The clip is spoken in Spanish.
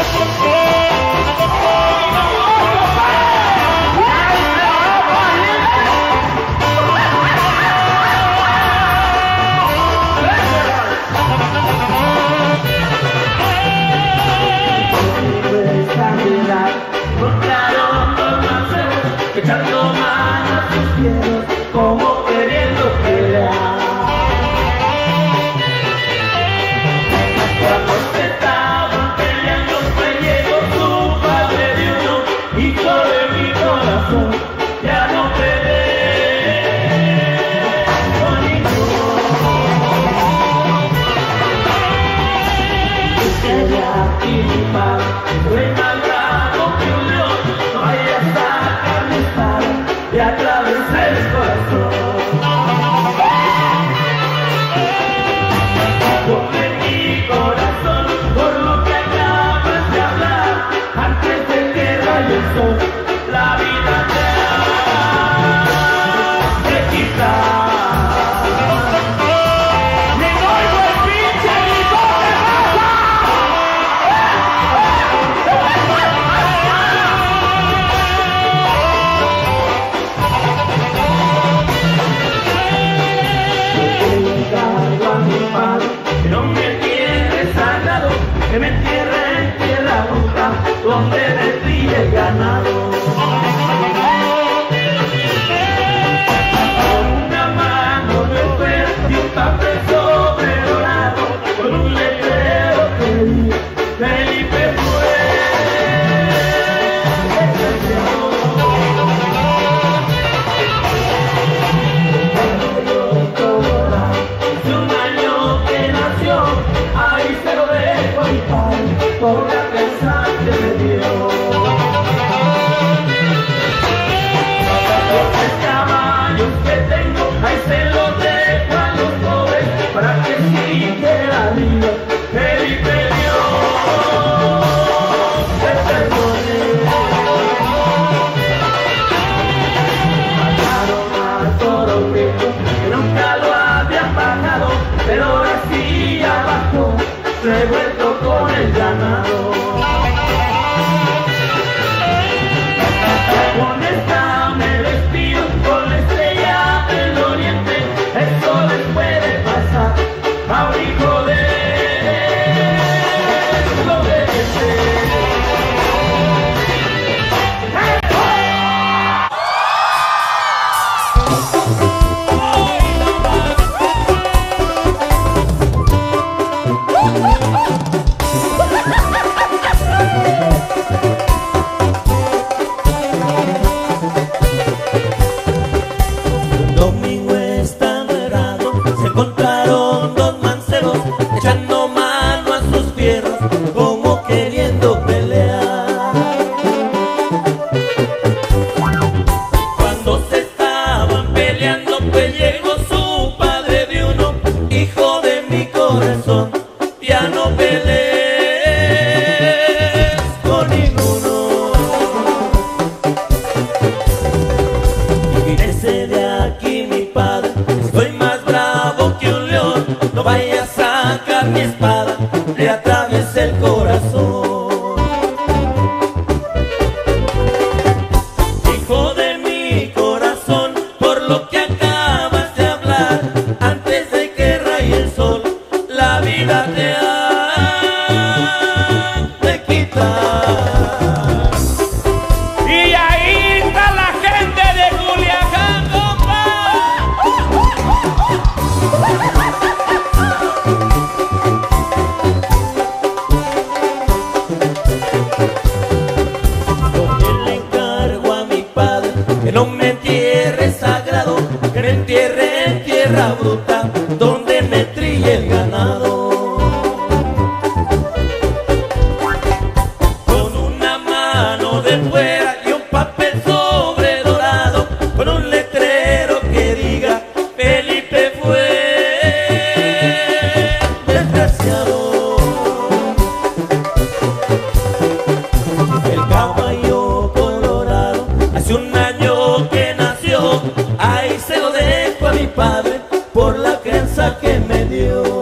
Washington. Oh. live que no me entierre sagrado, que me entierre en tierra bruta. mi padre por la crianza que me dio.